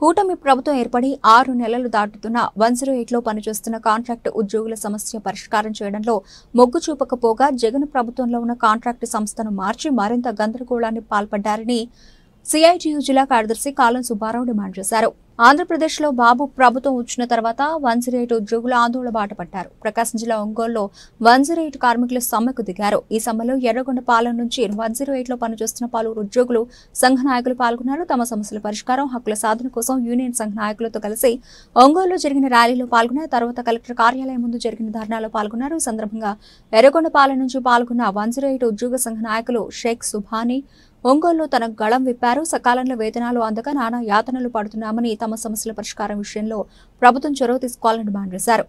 కూటమి ప్రభుత్వం ఏర్పడి ఆరు నెలలు దాటుతున్న వన్ జీరో ఎయిట్లో పనిచేస్తున్న కాంట్రాక్టు ఉద్యోగుల సమస్య పరిష్కారం చేయడంలో మొగ్గు చూపకపోగా జగన్ ప్రభుత్వంలో ఉన్న కాంట్రాక్టు సంస్థను మార్చి మరింత గందరగోళాన్ని పాల్పడ్డారని సిఐటియు జిల్లా కార్యదర్శి కాలం సుబ్బారావు డిమాండ్ చేశారు. ఆంధ్రప్రదేశ్లో బాబు ప్రభుత్వం వచ్చిన తర్వాత వన్ జీరో ఎయిట్ ఉద్యోగులు ఆందోళన బాట పట్టారు ప్రకాశం జిల్లా ఒంగోలులో వన్ జీరో ఎయిట్ కార్మికులు సమ్మెకు దిగారు. ఈ సమ్మెలో ఎర్రగొండ పాలన నుంచి వన్ జీరో ఎయిట్లో పనిచేస్తున్న పలువురు ఉద్యోగులు సంఘ నాయకులు పాల్గొన్నారు. తమ సమస్యల పరిష్కారం హక్కుల సాధన కోసం యూనియన్ సంఘ నాయకులతో కలిసి ఒంగోలులో జరిగిన ర్యాలీలో పాల్గొన్నారు. తర్వాత కలెక్టర్ కార్యాలయం ముందు జరిగిన ధర్నాలో పాల్గొన్నారు. ఈ సందర్భంగా ఎర్రగొండ పాలన నుంచి పాల్గొన్న వన్ జీరో ఎయిట్ ఉద్యోగ సంఘ నాయకులు షేక్ సుభానీ ఒంగోలులో తన గళం విప్పారు. సకాలంలో వేతనాలు అందక నానా యాతనలు పడుతున్నామని తమ సమస్యల పరిష్కారం విషయంలో ప్రభుత్వం చొరవ తీసుకోవాలని డిమాండ్ చేశారు.